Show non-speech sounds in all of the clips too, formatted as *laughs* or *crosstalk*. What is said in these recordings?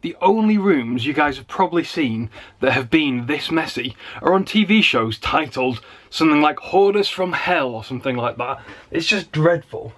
the only rooms you guys have probably seen that have been this messy are on TV shows titled something like Hoarders from Hell or something like that. It's just dreadful.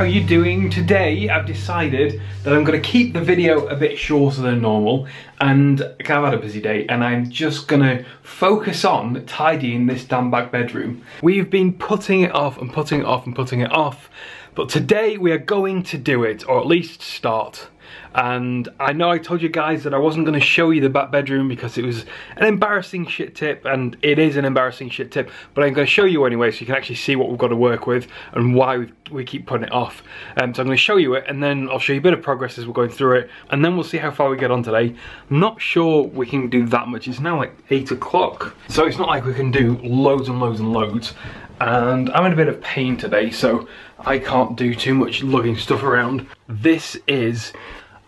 How you doing? Today I've decided that I'm going to keep the video a bit shorter than normal and I've had a busy day and I'm just going to focus on tidying this damn back bedroom. We've been putting it off and putting it off and putting it off but today we are going to do it or at least start and I know I told you guys that I wasn't going to show you the back bedroom because it was an embarrassing shit tip and it is an embarrassing shit tip but I'm going to show you anyway so you can actually see what we've got to work with and why we keep putting it off. Um, so I'm going to show you it and then I'll show you a bit of progress as we're going through it and then we'll see how far we get on today. Not sure we can do that much. It's now like 8 o'clock so it's not like we can do loads and loads and loads. And I'm in a bit of pain today so I can't do too much lugging stuff around. This is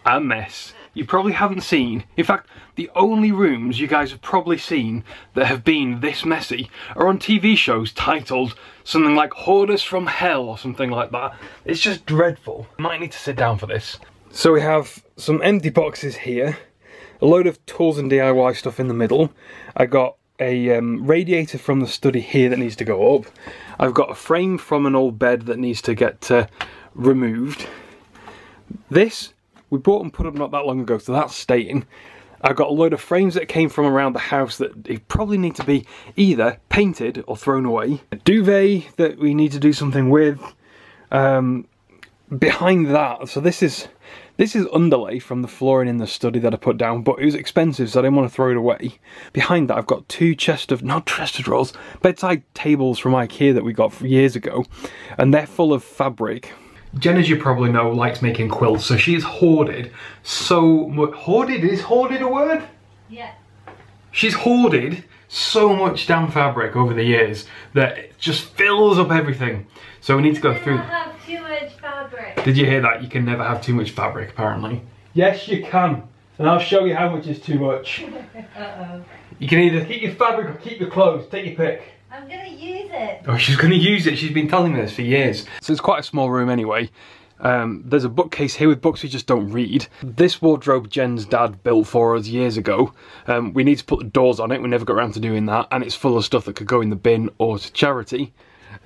a mess you probably haven't seen. In fact, the only rooms you guys have probably seen that have been this messy are on TV shows titled something like Hoarders from Hell or something like that. It's just dreadful. Might need to sit down for this. So we have some empty boxes here, a load of tools and DIY stuff in the middle. I got a um, radiator from the study here that needs to go up. I've got a frame from an old bed that needs to get uh, removed. This we bought and put up not that long ago, so that's staying. I've got a load of frames that came from around the house that probably need to be either painted or thrown away. A duvet that we need to do something with. Um, behind that, so this is this is underlay from the flooring in the study that I put down, but it was expensive, so I didn't want to throw it away. Behind that, I've got two chest of, not chest of drawers, bedside tables from Ikea that we got years ago, and they're full of fabric Jen, as you probably know, likes making quilts, so she's hoarded so much. Hoarded? Is hoarded a word? Yeah. She's hoarded so much damn fabric over the years that it just fills up everything. So we need to go through. have too much fabric. Did you hear that? You can never have too much fabric, apparently. Yes, you can. And I'll show you how much is too much. *laughs* Uh-oh. You can either keep your fabric or keep your clothes. Take your pick. I'm gonna use it. Oh, she's going to use it. She's been telling me this for years. So it's quite a small room anyway. Um, there's a bookcase here with books we just don't read. This wardrobe Jen's dad built for us years ago. Um, we need to put the doors on it. We never got around to doing that. And it's full of stuff that could go in the bin or to charity.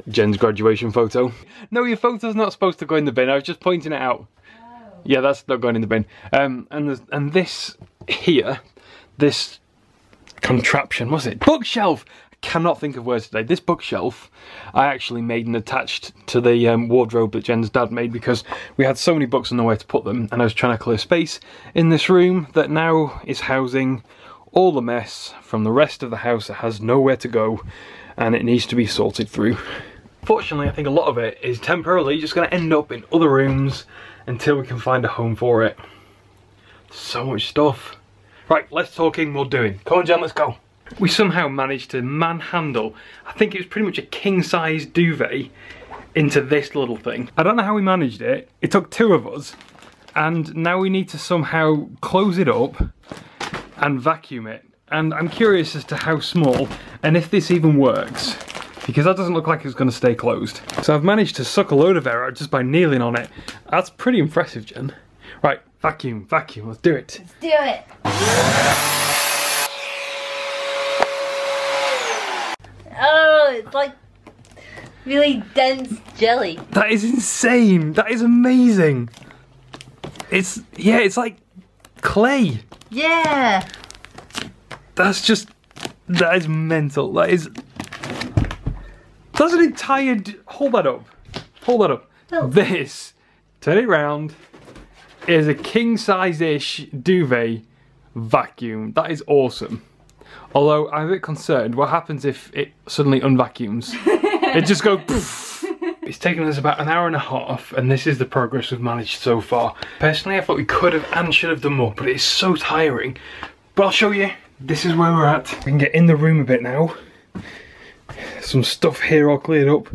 Jen's graduation photo. No, your photo's not supposed to go in the bin. I was just pointing it out. Oh. Yeah, that's not going in the bin. Um, and and this here, this contraption, was it? Bookshelf! Cannot think of words today. This bookshelf I actually made and attached to the um, wardrobe that Jen's dad made because we had so many books and nowhere to put them and I was trying to clear space in this room that now is housing all the mess from the rest of the house that has nowhere to go and it needs to be sorted through. Fortunately I think a lot of it is temporarily just going to end up in other rooms until we can find a home for it. So much stuff. Right, less talking, more doing. Come on Jen, let's go we somehow managed to manhandle, I think it was pretty much a king-size duvet into this little thing. I don't know how we managed it. It took two of us and now we need to somehow close it up and vacuum it. And I'm curious as to how small and if this even works because that doesn't look like it's going to stay closed. So I've managed to suck a load of air out just by kneeling on it. That's pretty impressive, Jen. Right, vacuum, vacuum, let's do it. Let's do it. Oh, it's like really dense jelly. That is insane. That is amazing. It's, yeah, it's like clay. Yeah. That's just, that is mental. That is, that's an entire, hold that up. Hold that up. Oh. This, turn it round, is a king size-ish duvet vacuum. That is awesome. Although I'm a bit concerned, what happens if it suddenly unvacuums? it just goes *laughs* poof. It's taken us about an hour and a half and this is the progress we've managed so far. Personally I thought we could have and should have done more but it's so tiring. But I'll show you, this is where we're at. We can get in the room a bit now. Some stuff here all cleared up.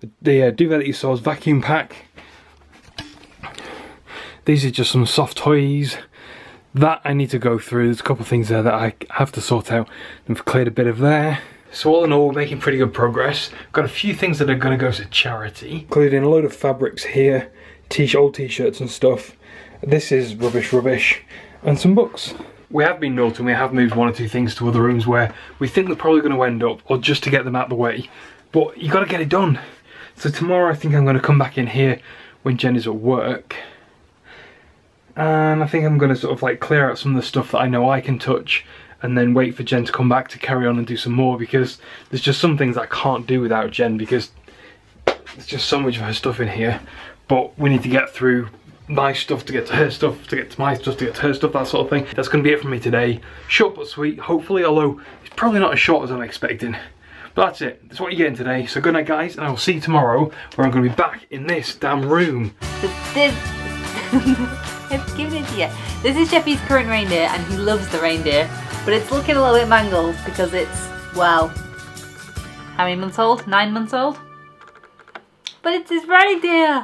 The, the uh, duvet that you saw is vacuum pack. These are just some soft toys that I need to go through. There's a couple of things there that I have to sort out. I've cleared a bit of there. So all in all, we're making pretty good progress. Got a few things that are going to go to charity, including a load of fabrics here, t old t-shirts and stuff. This is rubbish, rubbish, and some books. We have been naughty and we have moved one or two things to other rooms where we think they're probably going to end up, or just to get them out of the way. But you got to get it done. So tomorrow I think I'm going to come back in here when Jen is at work. And I think I'm going to sort of like clear out some of the stuff that I know I can touch and then wait for Jen to come back to carry on and do some more because there's just some things I can't do without Jen because there's just so much of her stuff in here. But we need to get through my stuff to get to her stuff, to get to my stuff, to get to her stuff, that sort of thing. That's going to be it for me today. Short but sweet, hopefully, although it's probably not as short as I'm expecting. But that's it. That's what you're getting today. So good night, guys, and I will see you tomorrow where I'm going to be back in this damn room. This, *laughs* I've given it to you. This is Jeffy's current reindeer and he loves the reindeer. But it's looking a little bit mangled because it's, well, how many months old? Nine months old? But it's his reindeer!